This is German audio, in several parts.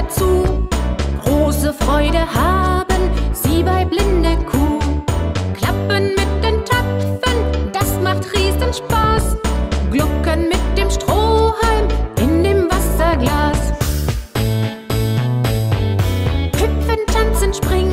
dazu. Große Freude haben sie bei blinde Kuh. Klappen mit den Töpfen, das macht riesen Spaß. Glucken mit dem Strohhalm in dem Wasserglas. Hüpfen, tanzen, springen.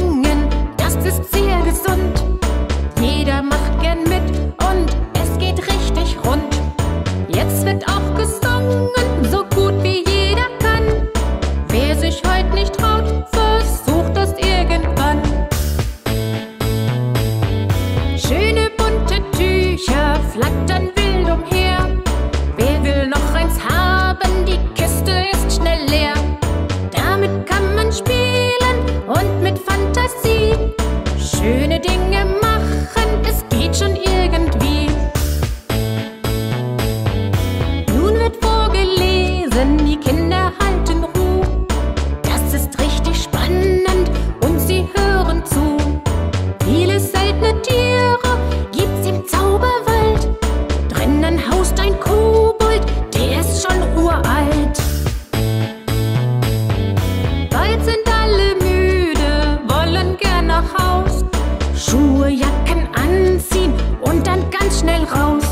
không